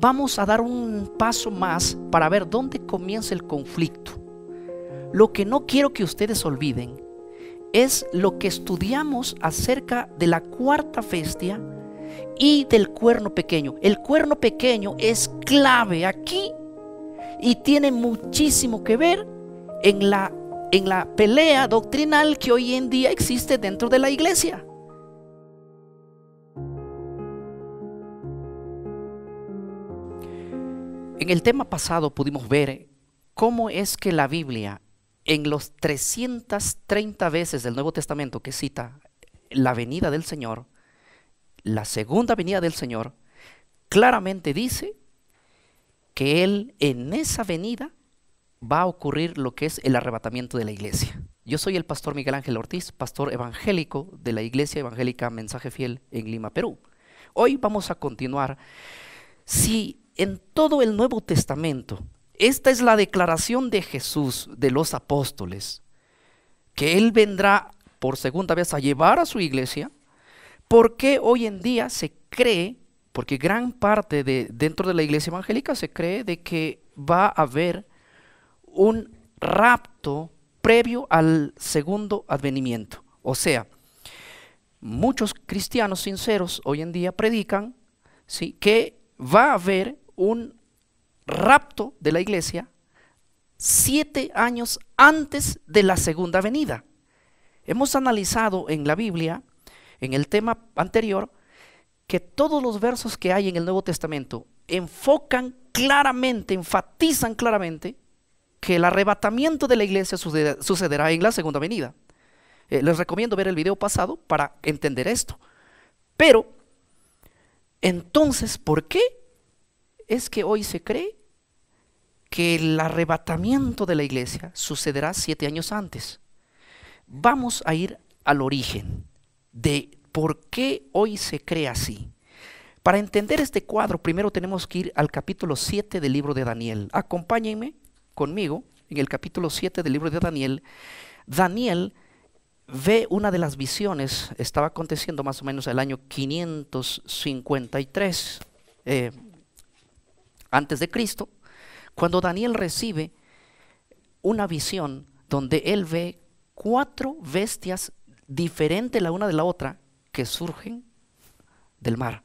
vamos a dar un paso más para ver dónde comienza el conflicto. Lo que no quiero que ustedes olviden es lo que estudiamos acerca de la cuarta bestia y del cuerno pequeño. El cuerno pequeño es clave aquí y tiene muchísimo que ver en la, en la pelea doctrinal que hoy en día existe dentro de la iglesia. En el tema pasado pudimos ver cómo es que la Biblia, en los 330 veces del Nuevo Testamento que cita la venida del Señor, la segunda venida del Señor, claramente dice que Él en esa venida va a ocurrir lo que es el arrebatamiento de la iglesia. Yo soy el pastor Miguel Ángel Ortiz, pastor evangélico de la Iglesia Evangélica Mensaje Fiel en Lima, Perú. Hoy vamos a continuar. Si en todo el Nuevo Testamento. Esta es la declaración de Jesús, de los apóstoles, que Él vendrá por segunda vez a llevar a su iglesia, porque hoy en día se cree, porque gran parte de dentro de la iglesia evangélica se cree de que va a haber un rapto previo al segundo advenimiento. O sea, muchos cristianos sinceros hoy en día predican ¿sí? que va a haber un rapto de la iglesia siete años antes de la segunda venida. Hemos analizado en la Biblia, en el tema anterior, que todos los versos que hay en el Nuevo Testamento enfocan claramente, enfatizan claramente que el arrebatamiento de la iglesia sucederá en la segunda venida. Eh, les recomiendo ver el video pasado para entender esto. Pero, entonces, ¿por qué es que hoy se cree que el arrebatamiento de la iglesia sucederá siete años antes. Vamos a ir al origen de por qué hoy se cree así. Para entender este cuadro, primero tenemos que ir al capítulo 7 del libro de Daniel. Acompáñenme conmigo en el capítulo 7 del libro de Daniel. Daniel ve una de las visiones, estaba aconteciendo más o menos el año 553 antes de Cristo, cuando Daniel recibe una visión donde él ve cuatro bestias diferentes la una de la otra que surgen del mar.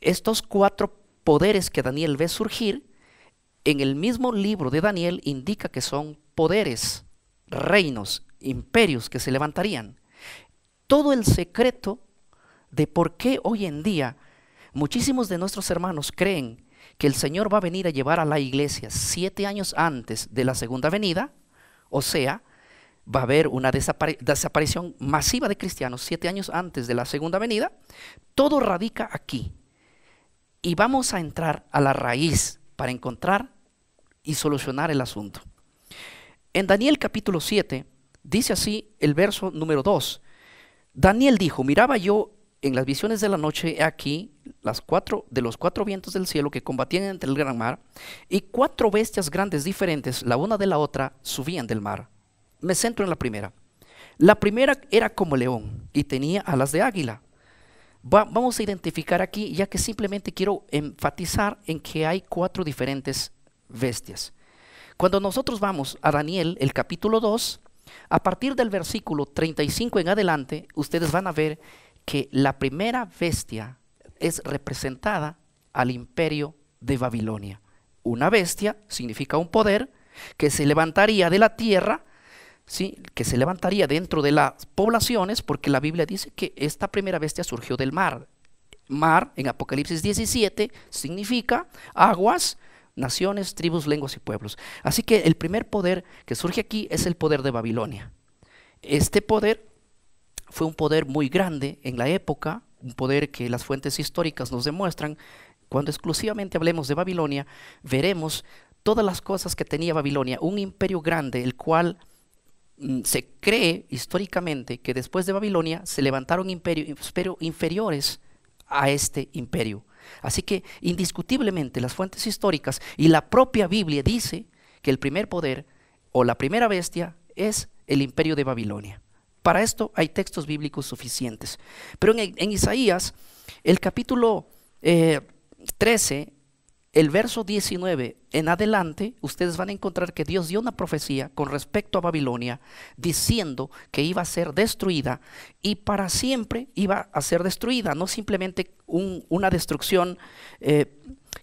Estos cuatro poderes que Daniel ve surgir, en el mismo libro de Daniel indica que son poderes, reinos, imperios que se levantarían. Todo el secreto de por qué hoy en día muchísimos de nuestros hermanos creen que el Señor va a venir a llevar a la iglesia siete años antes de la segunda venida, o sea, va a haber una desaparición masiva de cristianos siete años antes de la segunda venida, todo radica aquí. Y vamos a entrar a la raíz para encontrar y solucionar el asunto. En Daniel capítulo 7 dice así el verso número 2. Daniel dijo, miraba yo en las visiones de la noche, aquí las cuatro de los cuatro vientos del cielo que combatían entre el gran mar, y cuatro bestias grandes diferentes, la una de la otra, subían del mar. Me centro en la primera. La primera era como león y tenía alas de águila. vamos a identificar aquí, ya que simplemente quiero enfatizar en que hay cuatro diferentes bestias. Cuando nosotros vamos a Daniel, el capítulo 2, a partir del versículo 35 en adelante, ustedes van a ver que la primera bestia es representada al imperio de Babilonia. Una bestia significa un poder que se levantaría de la tierra, ¿sí? que se levantaría dentro de las poblaciones, porque la Biblia dice que esta primera bestia surgió del mar. Mar, en Apocalipsis 17, significa aguas, naciones, tribus, lenguas y pueblos. Así que el primer poder que surge aquí es el poder de Babilonia. Este poder fue un poder muy grande en la época, un poder que las fuentes históricas nos demuestran. Cuando exclusivamente hablemos de Babilonia, veremos todas las cosas que tenía Babilonia, un imperio grande, el cual mm, se cree históricamente que después de Babilonia se levantaron imperios inferiores a este imperio. Así que indiscutiblemente las fuentes históricas y la propia Biblia dice que el primer poder o la primera bestia es el imperio de Babilonia. Para esto hay textos bíblicos suficientes. Pero en, Isaías, el capítulo 13, eh, el verso 19 en adelante, ustedes van a encontrar que Dios dio una profecía con respecto a Babilonia, diciendo que iba a ser destruida y para siempre iba a ser destruida, no simplemente una destrucción eh,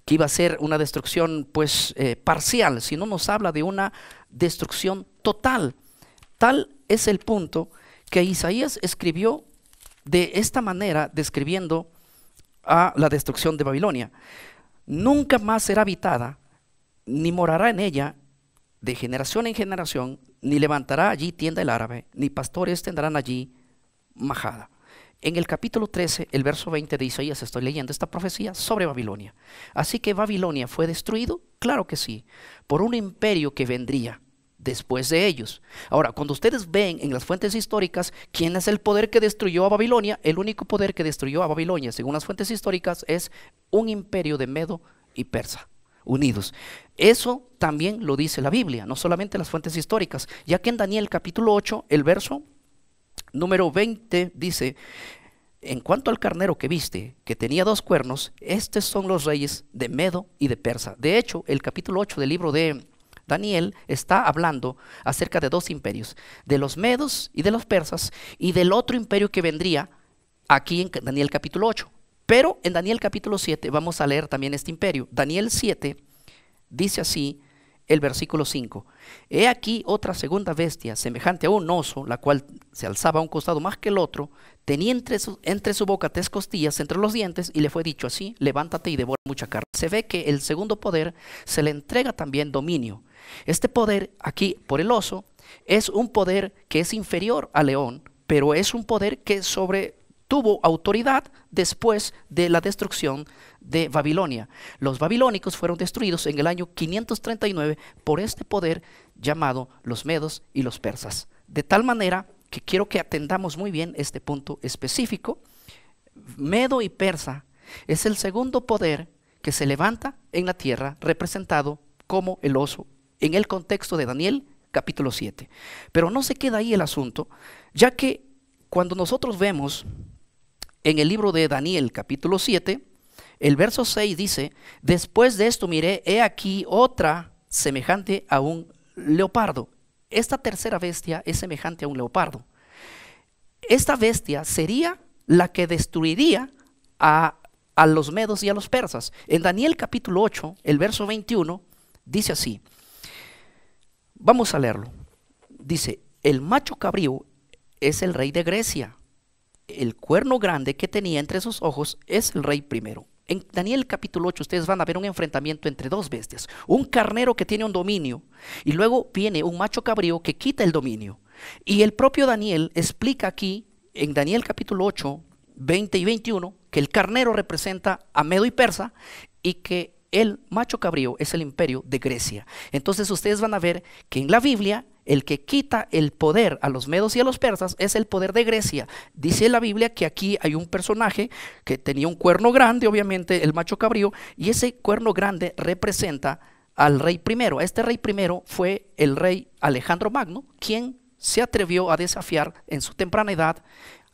que iba a ser una destrucción pues eh, parcial, sino nos habla de una destrucción total. Tal es el punto que Isaías escribió de esta manera, describiendo a la destrucción de Babilonia nunca más será habitada, ni morará en ella de generación en generación, ni levantará allí tienda el árabe, ni pastores tendrán allí majada. En el capítulo 13, el verso 20 de Isaías, estoy leyendo esta profecía sobre Babilonia. Así que Babilonia fue destruido, claro que sí, por un imperio que vendría después de ellos. Ahora, cuando ustedes ven en las fuentes históricas quién es el poder que destruyó a Babilonia, el único poder que destruyó a Babilonia, según las fuentes históricas, es un imperio de Medo y Persa unidos. Eso también lo dice la Biblia, no solamente las fuentes históricas, ya que en Daniel capítulo 8, el verso número 20 dice, en cuanto al carnero que viste, que tenía dos cuernos, estos son los reyes de Medo y de Persa. De hecho, el capítulo 8 del libro de Daniel está hablando acerca de dos imperios, de los medos y de los persas, y del otro imperio que vendría aquí en Daniel capítulo 8. Pero en Daniel capítulo 7 vamos a leer también este imperio. Daniel 7 dice así el versículo 5. He aquí otra segunda bestia, semejante a un oso, la cual se alzaba a un costado más que el otro, tenía entre su, entre su boca tres costillas entre los dientes, y le fue dicho así, levántate y devora mucha carne. Se ve que el segundo poder se le entrega también dominio. Este poder aquí por el oso es un poder que es inferior al león, pero es un poder que sobre tuvo autoridad después de la destrucción de Babilonia. Los babilónicos fueron destruidos en el año 539 por este poder llamado los medos y los persas. De tal manera que quiero que atendamos muy bien este punto específico. Medo y persa es el segundo poder que se levanta en la tierra representado como el oso en el contexto de Daniel capítulo 7. Pero no se queda ahí el asunto, ya que cuando nosotros vemos en el libro de Daniel capítulo 7, el verso 6 dice, después de esto miré, he aquí otra semejante a un leopardo. Esta tercera bestia es semejante a un leopardo. Esta bestia sería la que destruiría a, a los medos y a los persas. En Daniel capítulo 8, el verso 21, dice así, Vamos a leerlo. Dice, el macho cabrío es el rey de Grecia. El cuerno grande que tenía entre sus ojos es el rey primero. En Daniel capítulo 8 ustedes van a ver un enfrentamiento entre dos bestias. Un carnero que tiene un dominio y luego viene un macho cabrío que quita el dominio. Y el propio Daniel explica aquí en Daniel capítulo 8, 20 y 21 que el carnero representa a Medo y Persa y que el macho cabrío es el imperio de Grecia. Entonces ustedes van a ver que en la Biblia el que quita el poder a los medos y a los persas es el poder de Grecia. Dice la Biblia que aquí hay un personaje que tenía un cuerno grande, obviamente el macho cabrío, y ese cuerno grande representa al rey primero. Este rey primero fue el rey Alejandro Magno, quien se atrevió a desafiar en su temprana edad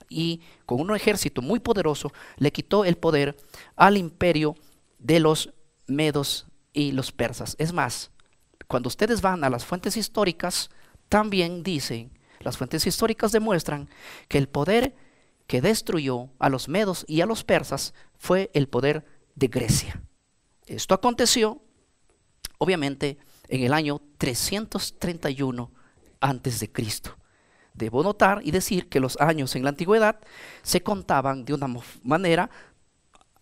y con un ejército muy poderoso le quitó el poder al imperio de los medos y los persas. Es más, cuando ustedes van a las fuentes históricas, también dicen, las fuentes históricas demuestran que el poder que destruyó a los medos y a los persas fue el poder de Grecia. Esto aconteció, obviamente, en el año 331 antes de Cristo. Debo notar y decir que los años en la antigüedad se contaban de una manera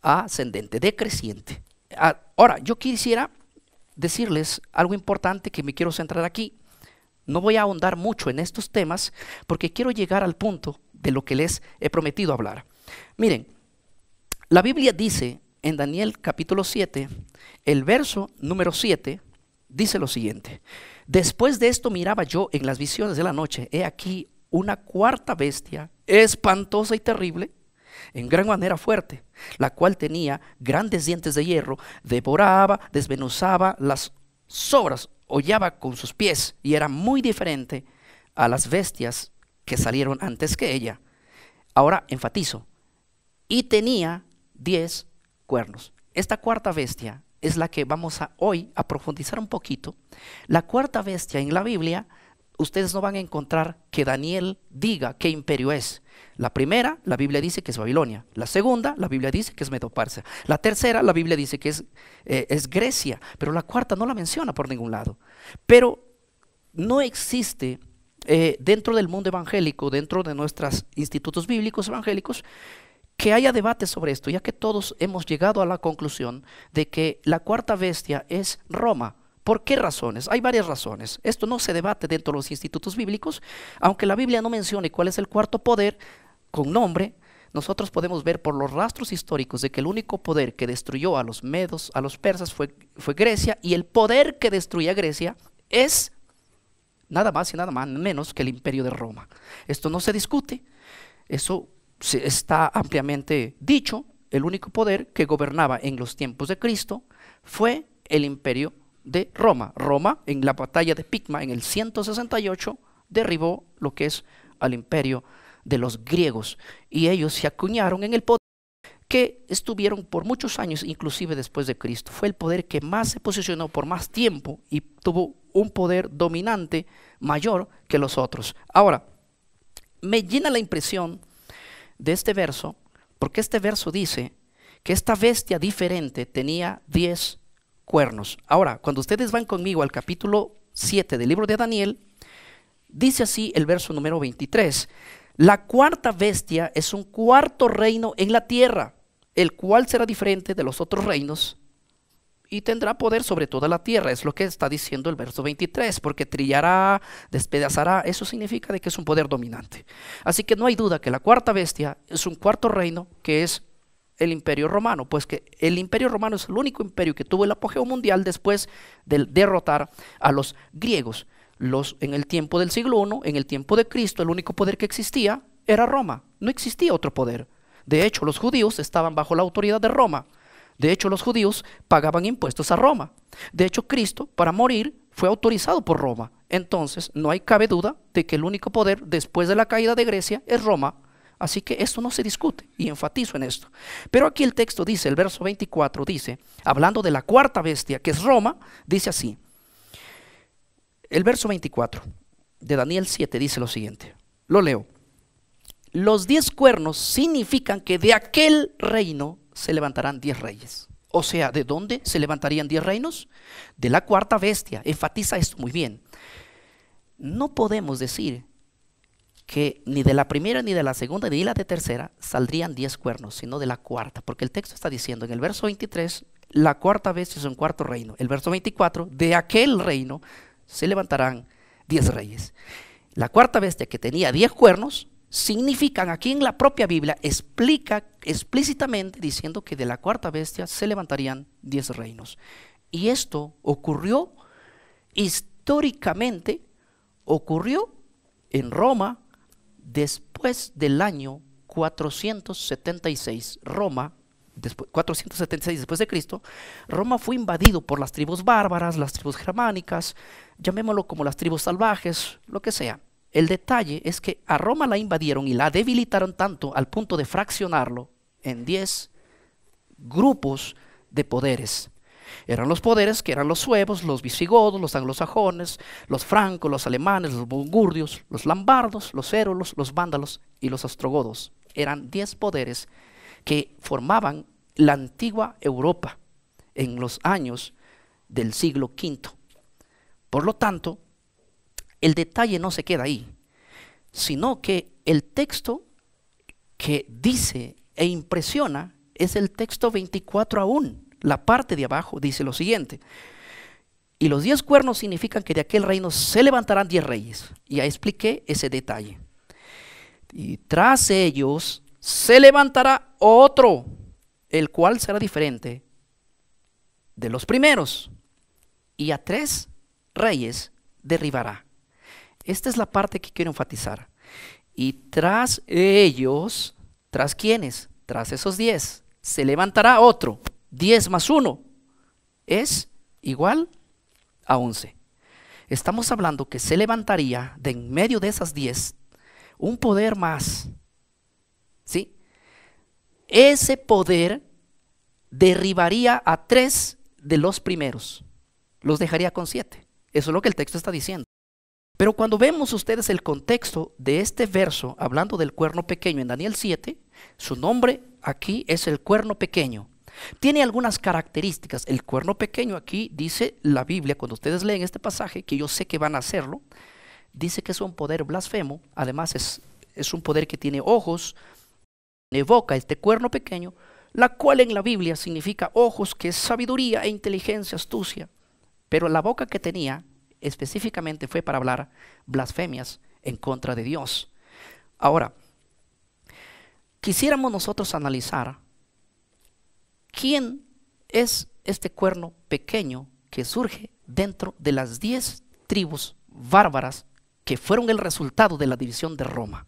ascendente, decreciente. Ahora, yo quisiera decirles algo importante que me quiero centrar aquí. No voy a ahondar mucho en estos temas porque quiero llegar al punto de lo que les he prometido hablar. Miren, la Biblia dice en Daniel capítulo 7, el verso número 7, dice lo siguiente. Después de esto miraba yo en las visiones de la noche, he aquí una cuarta bestia, espantosa y terrible, en gran manera fuerte, la cual tenía grandes dientes de hierro, devoraba, desmenuzaba las sobras, hollaba con sus pies y era muy diferente a las bestias que salieron antes que ella. Ahora enfatizo, y tenía diez cuernos. Esta cuarta bestia es la que vamos a hoy a profundizar un poquito. La cuarta bestia en la Biblia, ustedes no van a encontrar que Daniel diga qué imperio es. La primera, la Biblia dice que es Babilonia. La segunda, la Biblia dice que es Medoparcia. La tercera, la Biblia dice que es, eh, es Grecia. Pero la cuarta no la menciona por ningún lado. Pero no existe eh, dentro del mundo evangélico, dentro de nuestros institutos bíblicos evangélicos, que haya debate sobre esto, ya que todos hemos llegado a la conclusión de que la cuarta bestia es Roma. ¿Por qué razones? Hay varias razones. Esto no se debate dentro de los institutos bíblicos, aunque la Biblia no mencione cuál es el cuarto poder con nombre, nosotros podemos ver por los rastros históricos de que el único poder que destruyó a los medos, a los persas, fue, Grecia, y el poder que destruía Grecia es nada más y nada más, menos que el imperio de Roma. Esto no se discute, eso está ampliamente dicho, el único poder que gobernaba en los tiempos de Cristo fue el imperio de Roma. Roma en la batalla de Picma en el 168 derribó lo que es al imperio de los griegos y ellos se acuñaron en el poder que estuvieron por muchos años, inclusive después de Cristo. Fue el poder que más se posicionó por más tiempo y tuvo un poder dominante mayor que los otros. Ahora, me llena la impresión de este verso, porque este verso dice que esta bestia diferente tenía diez cuernos. Ahora, cuando ustedes van conmigo al capítulo 7 del libro de Daniel, dice así el verso número 23. La cuarta bestia es un cuarto reino en la tierra, el cual será diferente de los otros reinos y tendrá poder sobre toda la tierra. Es lo que está diciendo el verso 23, porque trillará, despedazará. Eso significa de que es un poder dominante. Así que no hay duda que la cuarta bestia es un cuarto reino que es el imperio romano, pues que el imperio romano es el único imperio que tuvo el apogeo mundial después de derrotar a los griegos. Los, en el tiempo del siglo I, en el tiempo de Cristo, el único poder que existía era Roma. No existía otro poder. De hecho, los judíos estaban bajo la autoridad de Roma. De hecho, los judíos pagaban impuestos a Roma. De hecho, Cristo, para morir, fue autorizado por Roma. Entonces, no hay cabe duda de que el único poder después de la caída de Grecia es Roma. Así que esto no se discute y enfatizo en esto. Pero aquí el texto dice, el verso 24 dice, hablando de la cuarta bestia, que es Roma, dice así. El verso 24 de Daniel 7 dice lo siguiente. Lo leo. Los diez cuernos significan que de aquel reino se levantarán diez reyes. O sea, ¿de dónde se levantarían diez reinos? De la cuarta bestia. Enfatiza esto muy bien. No podemos decir que ni de la primera, ni de la segunda, ni de la tercera saldrían diez cuernos, sino de la cuarta. Porque el texto está diciendo en el verso 23, la cuarta bestia es un cuarto reino. El verso 24, de aquel reino se levantarán diez reyes. La cuarta bestia que tenía diez cuernos significan aquí en la propia Biblia, explica explícitamente diciendo que de la cuarta bestia se levantarían diez reinos. Y esto ocurrió históricamente, ocurrió en Roma después del año 476. Roma, después, 476 después de Cristo, Roma fue invadido por las tribus bárbaras, las tribus germánicas, llamémoslo como las tribus salvajes, lo que sea. El detalle es que a Roma la invadieron y la debilitaron tanto al punto de fraccionarlo en 10 grupos de poderes. Eran los poderes que eran los suevos, los visigodos, los anglosajones, los francos, los alemanes, los burgundios, los lambardos, los érolos, los vándalos y los ostrogodos. Eran 10 poderes que formaban la antigua Europa en los años del siglo V. Por lo tanto, el detalle no se queda ahí, sino que el texto que dice e impresiona es el texto 24 aún. La parte de abajo dice lo siguiente. Y los diez cuernos significan que de aquel reino se levantarán diez reyes. Y ya expliqué ese detalle. Y tras ellos se levantará otro, el cual será diferente de los primeros. Y a tres reyes derribará. Esta es la parte que quiero enfatizar. Y tras ellos, ¿tras quiénes? Tras esos diez, se levantará otro. Diez más uno es igual a once. Estamos hablando que se levantaría de en medio de esas diez un poder más. ¿Sí? Ese poder derribaría a tres de los primeros, los dejaría con siete. Eso es lo que el texto está diciendo. Pero cuando vemos ustedes el contexto de este verso, hablando del cuerno pequeño en Daniel 7, su nombre aquí es el cuerno pequeño. Tiene algunas características. El cuerno pequeño aquí dice la Biblia, cuando ustedes leen este pasaje, que yo sé que van a hacerlo, dice que es un poder blasfemo, además es, es un poder que tiene ojos, evoca este cuerno pequeño, la cual en la Biblia significa ojos, que es sabiduría e inteligencia, astucia. Pero la boca que tenía específicamente fue para hablar blasfemias en contra de Dios. Ahora, quisiéramos nosotros analizar quién es este cuerno pequeño que surge dentro de las diez tribus bárbaras que fueron el resultado de la división de Roma.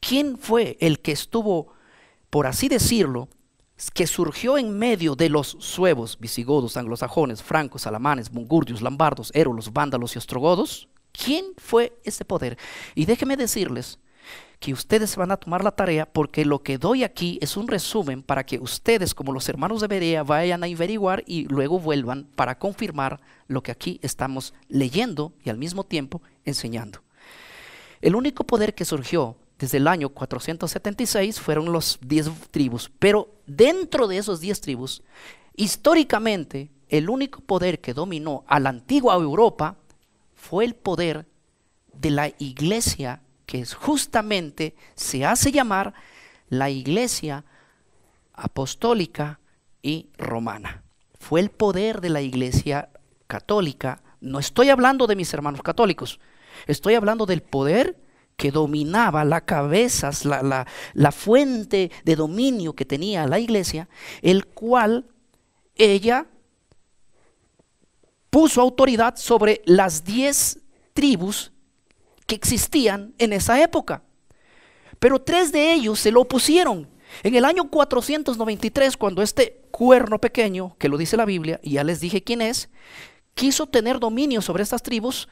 ¿Quién fue el que estuvo, por así decirlo, que surgió en medio de los suevos, visigodos, anglosajones, francos, alamanes, mongurdios, lambardos, érolos, vándalos y ostrogodos? ¿Quién fue ese poder? Y déjenme decirles que ustedes van a tomar la tarea porque lo que doy aquí es un resumen para que ustedes, como los hermanos de Berea, vayan a averiguar y luego vuelvan para confirmar lo que aquí estamos leyendo y al mismo tiempo enseñando. El único poder que surgió desde el año 476 fueron los 10 tribus, pero dentro de esos 10 tribus, históricamente, el único poder que dominó a la antigua Europa fue el poder de la iglesia que justamente se hace llamar la iglesia apostólica y romana. Fue el poder de la iglesia católica. No estoy hablando de mis hermanos católicos, estoy hablando del poder que dominaba la cabeza, la, la, fuente de dominio que tenía la iglesia, el cual ella puso autoridad sobre las diez tribus que existían en esa época. Pero tres de ellos se lo opusieron. En el año 493, cuando este cuerno pequeño, que lo dice la Biblia, y ya les dije quién es, quiso tener dominio sobre estas tribus,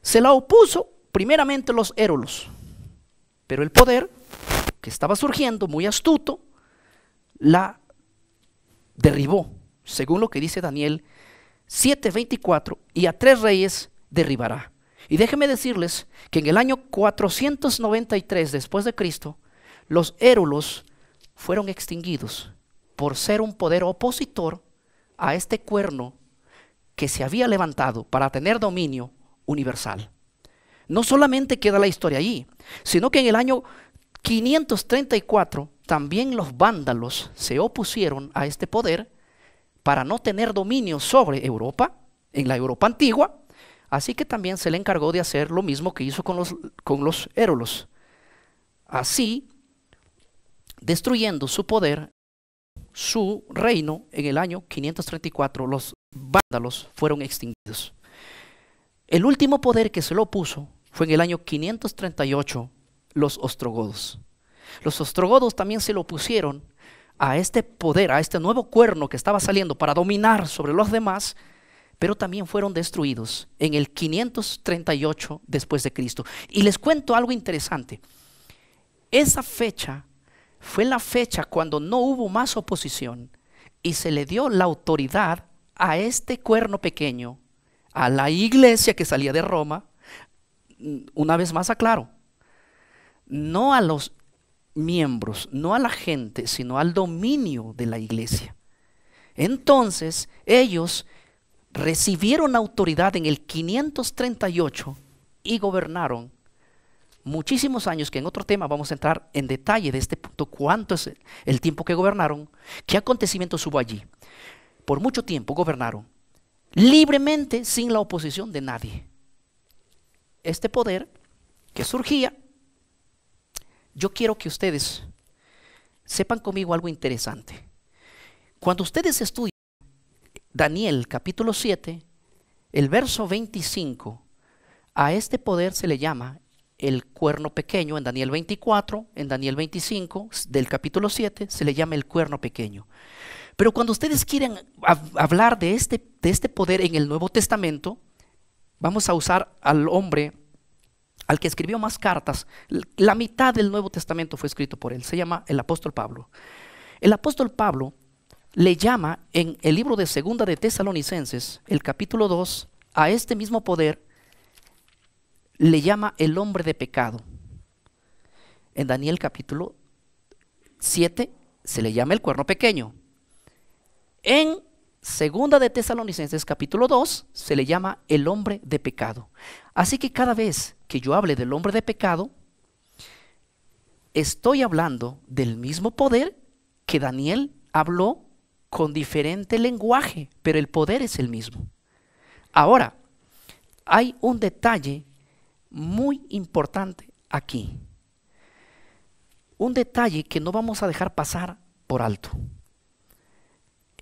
se la opuso primeramente los érolos. Pero el poder que estaba surgiendo, muy astuto, la derribó, según lo que dice Daniel 7:24, y a tres reyes derribará. Y déjenme decirles que en el año 493 después de Cristo, los érulos fueron extinguidos por ser un poder opositor a este cuerno que se había levantado para tener dominio universal. No solamente queda la historia allí, sino que en el año 534 también los vándalos se opusieron a este poder para no tener dominio sobre Europa, en la Europa antigua, Así que también se le encargó de hacer lo mismo que hizo con los, con los érolos. Así, destruyendo su poder, su reino, en el año 534, los vándalos fueron extinguidos. El último poder que se lo opuso fue en el año 538, los ostrogodos. Los ostrogodos también se lo opusieron a este poder, a este nuevo cuerno que estaba saliendo para dominar sobre los demás, pero también fueron destruidos en el 538 después de Cristo. Y les cuento algo interesante. Esa fecha fue la fecha cuando no hubo más oposición y se le dio la autoridad a este cuerno pequeño, a la iglesia que salía de Roma, una vez más aclaro, no a los miembros, no a la gente, sino al dominio de la iglesia. Entonces ellos recibieron autoridad en el 538 y gobernaron muchísimos años, que en otro tema vamos a entrar en detalle de este punto, cuánto es el tiempo que gobernaron, qué acontecimientos hubo allí. Por mucho tiempo gobernaron libremente sin la oposición de nadie. Este poder que surgía, yo quiero que ustedes sepan conmigo algo interesante. Cuando ustedes estudian Daniel capítulo 7, el verso 25, a este poder se le llama el cuerno pequeño en Daniel 24, en Daniel 25 del capítulo 7 se le llama el cuerno pequeño. Pero cuando ustedes quieren hablar de este, de este poder en el Nuevo Testamento, vamos a usar al hombre al que escribió más cartas. La mitad del Nuevo Testamento fue escrito por él, se llama el apóstol Pablo. El apóstol Pablo le llama en el libro de Segunda de Tesalonicenses, el capítulo 2, a este mismo poder, le llama el hombre de pecado. En Daniel capítulo 7 se le llama el cuerno pequeño. En Segunda de Tesalonicenses capítulo 2 se le llama el hombre de pecado. Así que cada vez que yo hable del hombre de pecado, estoy hablando del mismo poder que Daniel habló con diferente lenguaje, pero el poder es el mismo. Ahora, hay un detalle muy importante aquí. Un detalle que no vamos a dejar pasar por alto.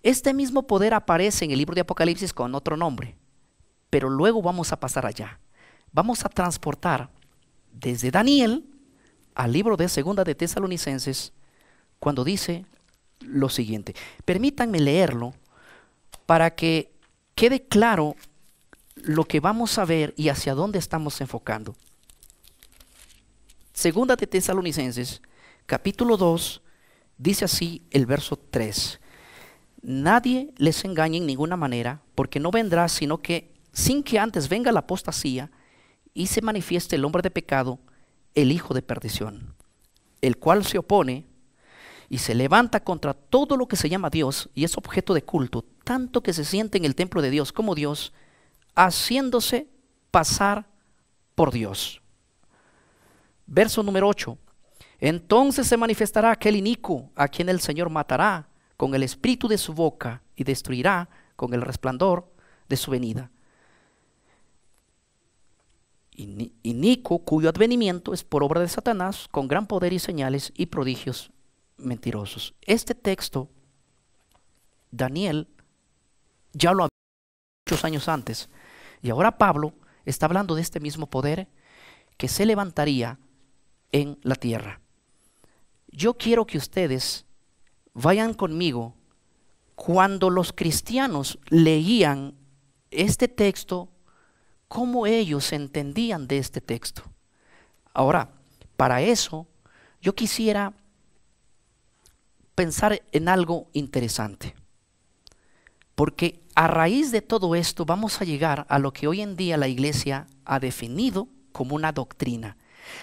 Este mismo poder aparece en el libro de Apocalipsis con otro nombre, pero luego vamos a pasar allá. Vamos a transportar desde Daniel al libro de Segunda de Tesalonicenses cuando dice lo siguiente. Permítanme leerlo para que quede claro lo que vamos a ver y hacia dónde estamos enfocando. Segunda de Tesalonicenses, capítulo 2, dice así el verso 3. Nadie les engañe en ninguna manera, porque no vendrá sino que sin que antes venga la apostasía y se manifieste el hombre de pecado, el hijo de perdición, el cual se opone y se levanta contra todo lo que se llama Dios y es objeto de culto, tanto que se siente en el templo de Dios como Dios, haciéndose pasar por Dios. Verso número 8. Entonces se manifestará aquel inicuo a quien el Señor matará con el espíritu de su boca y destruirá con el resplandor de su venida. Inicuo cuyo advenimiento es por obra de Satanás con gran poder y señales y prodigios mentirosos. Este texto, Daniel ya lo había muchos años antes. Y ahora Pablo está hablando de este mismo poder que se levantaría en la tierra. Yo quiero que ustedes vayan conmigo cuando los cristianos leían este texto, cómo ellos entendían de este texto. Ahora, para eso, yo quisiera pensar en algo interesante. Porque a raíz de todo esto vamos a llegar a lo que hoy en día la iglesia ha definido como una doctrina.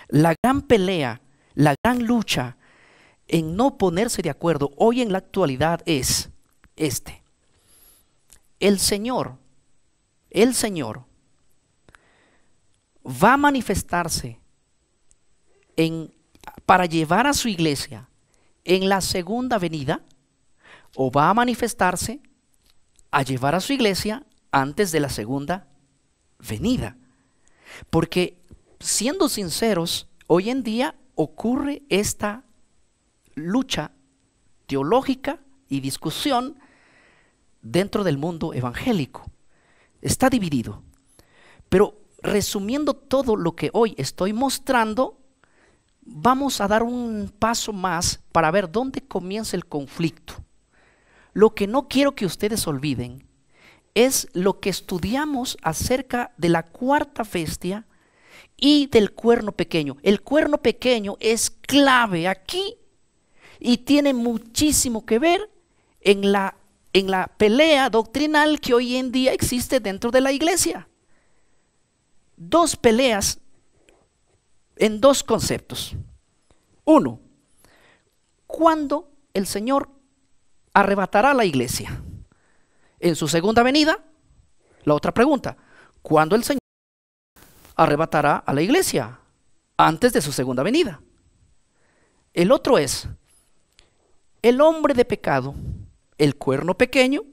La gran pelea, la gran lucha en no ponerse de acuerdo hoy en la actualidad es este. El Señor, el Señor va a manifestarse en, para llevar a su iglesia en la segunda venida o va a manifestarse a llevar a su iglesia antes de la segunda venida. Porque siendo sinceros, hoy en día ocurre esta lucha teológica y discusión dentro del mundo evangélico. Está dividido. Pero resumiendo todo lo que hoy estoy mostrando, vamos a dar un paso más para ver dónde comienza el conflicto. Lo que no quiero que ustedes olviden es lo que estudiamos acerca de la cuarta bestia y del cuerno pequeño. El cuerno pequeño es clave aquí y tiene muchísimo que ver en la, en la pelea doctrinal que hoy en día existe dentro de la iglesia. Dos peleas en dos conceptos. Uno, ¿cuándo el Señor arrebatará a la iglesia? En su segunda venida. La otra pregunta, ¿cuándo el Señor arrebatará a la iglesia? Antes de su segunda venida. El otro es, el hombre de pecado, el cuerno pequeño,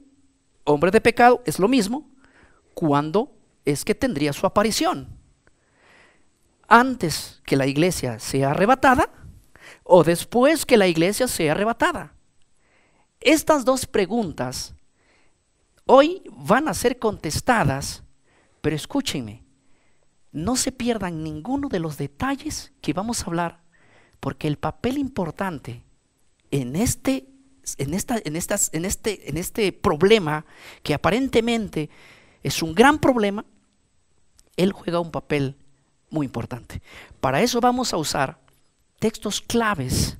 hombre de pecado, es lo mismo, ¿cuándo es que tendría su aparición? Antes que la iglesia sea arrebatada o después que la iglesia sea arrebatada? Estas dos preguntas hoy van a ser contestadas, pero escúchenme, no se pierdan ninguno de los detalles que vamos a hablar, porque el papel importante en este, en esta, en estas, en este, en este problema, que aparentemente es un gran problema, él juega un papel muy importante. Para eso vamos a usar textos claves,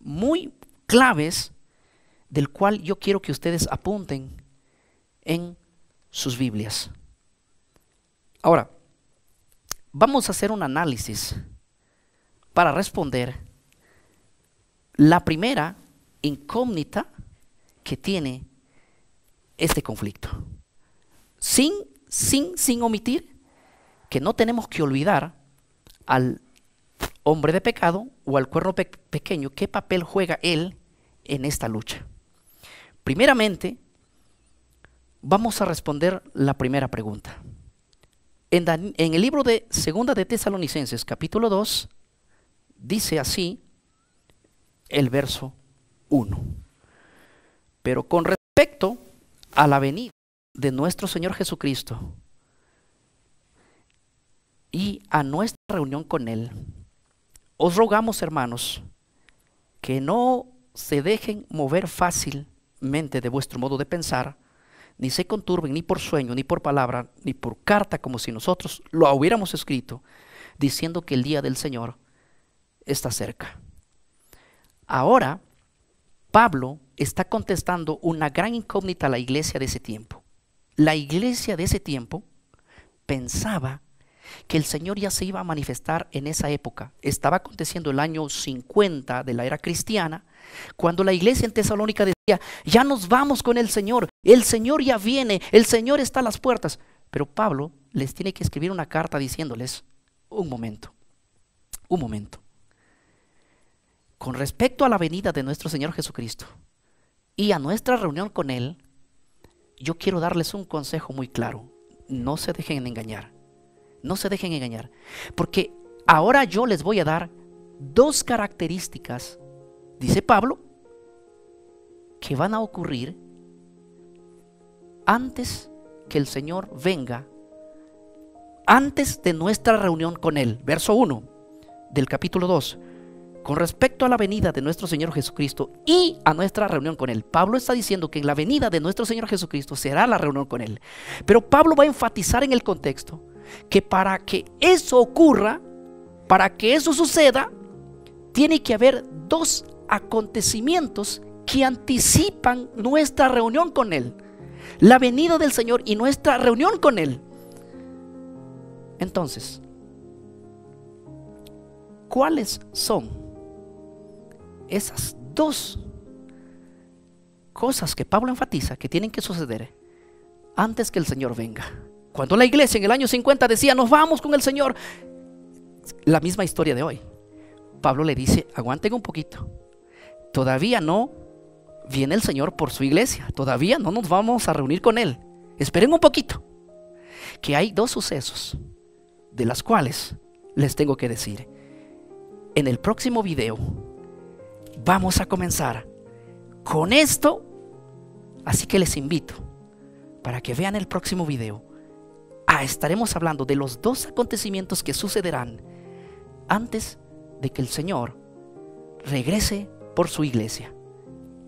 muy claves del cual yo quiero que ustedes apunten en sus Biblias. Ahora, vamos a hacer un análisis para responder la primera incógnita que tiene este conflicto. Sin, sin, sin omitir que no tenemos que olvidar al hombre de pecado o al cuerno pequeño, qué papel juega él en esta lucha. Primeramente, vamos a responder la primera pregunta. En, en el libro de Segunda de Tesalonicenses, capítulo 2, dice así el verso 1. Pero con respecto a la venida de nuestro Señor Jesucristo y a nuestra reunión con Él, os rogamos, hermanos, que no se dejen mover fácilmente de vuestro modo de pensar, ni se conturben ni por sueño, ni por palabra, ni por carta, como si nosotros lo hubiéramos escrito, diciendo que el día del Señor está cerca. Ahora, Pablo está contestando una gran incógnita a la iglesia de ese tiempo. La iglesia de ese tiempo pensaba que el Señor ya se iba a manifestar en esa época. Estaba aconteciendo el año 50 de la era cristiana, cuando la iglesia en Tesalónica decía, ya nos vamos con el Señor, el Señor ya viene, el Señor está a las puertas. Pero Pablo les tiene que escribir una carta diciéndoles, un momento, un momento. Con respecto a la venida de nuestro Señor Jesucristo y a nuestra reunión con Él, yo quiero darles un consejo muy claro. No se dejen engañar. No se dejen engañar. Porque ahora yo les voy a dar dos características, dice Pablo, que van a ocurrir antes que el Señor venga, antes de nuestra reunión con Él. Verso 1 del capítulo 2 con respecto a la venida de nuestro Señor Jesucristo y a nuestra reunión con Él. Pablo está diciendo que en la venida de nuestro Señor Jesucristo será la reunión con Él. Pero Pablo va a enfatizar en el contexto que para que eso ocurra, para que eso suceda, tiene que haber dos acontecimientos que anticipan nuestra reunión con Él. La venida del Señor y nuestra reunión con Él. Entonces, ¿cuáles son esas dos cosas que Pablo enfatiza que tienen que suceder antes que el Señor venga. Cuando la iglesia en el año 50 decía, nos vamos con el Señor, la misma historia de hoy. Pablo le dice, aguanten un poquito. Todavía no viene el Señor por su iglesia. Todavía no nos vamos a reunir con Él. Esperen un poquito. Que hay dos sucesos de las cuales les tengo que decir. En el próximo video vamos a comenzar con esto. Así que les invito para que vean el próximo video. Ah, estaremos hablando de los dos acontecimientos que sucederán antes de que el Señor regrese por su iglesia.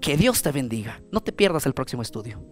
Que Dios te bendiga. No te pierdas el próximo estudio.